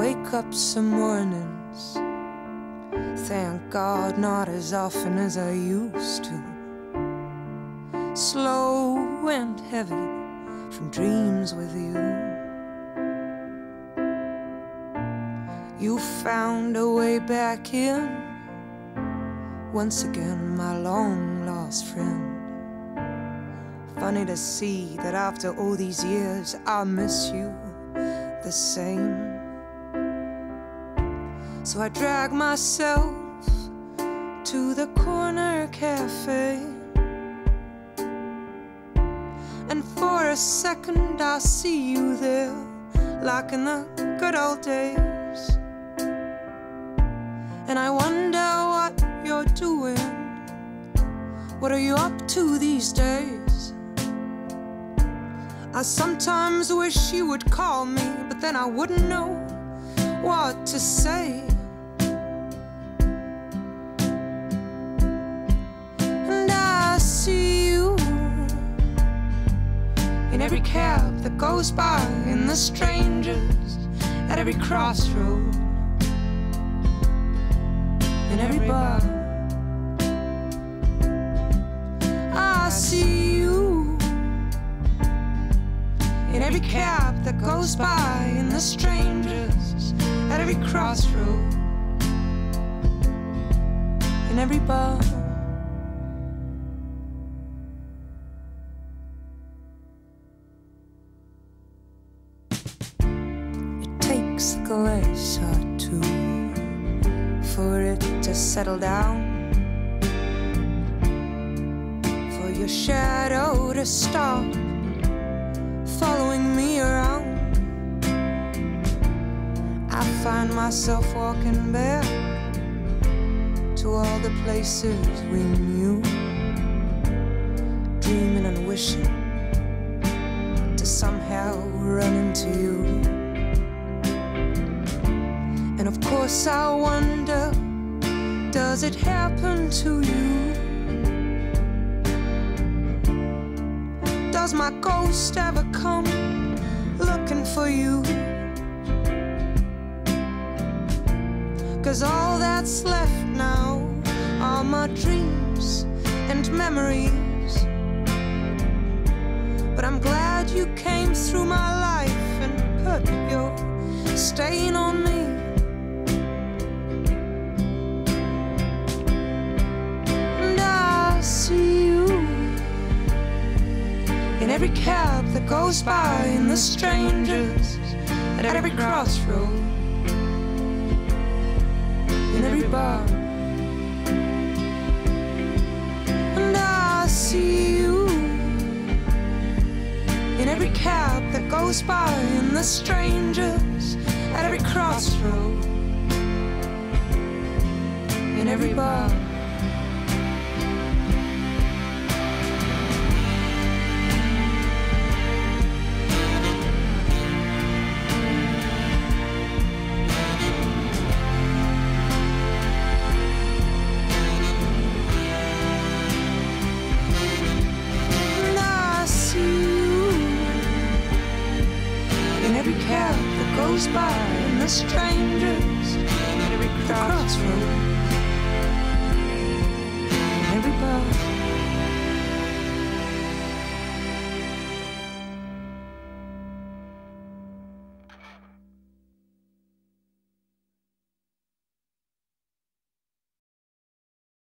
wake up some mornings. Thank God, not as often as I used to. Slow and heavy from dreams with you. You found a way back in. Once again, my long lost friend. Funny to see that after all these years, I miss you the same. So I drag myself to the corner cafe. And for a second, I see you there, like in the good old days. And I wonder what you're doing. What are you up to these days? I sometimes wish you would call me, but then I wouldn't know what to say. And I see you in every cab that goes by, in the strangers at every crossroad, in every bar. I see you in every cab that goes by, in the strangers every crossroad, in every bar. It takes a glass or two for it to settle down. For your shadow to stop following find myself walking back to all the places we knew, dreaming and wishing to somehow run into you. And of course, I wonder does it happen to you? Does my ghost ever come looking for you? Cause all that's left now are my dreams and memories. But I'm glad you came through my life and put your stain on me. And I see you in every cab that goes by, in the strangers at every crossroad, in every bar. And I see you in every cab that goes by, in the strangers at every crossroad, in every bar. Every cab that goes by, and the strangers at every crossroad,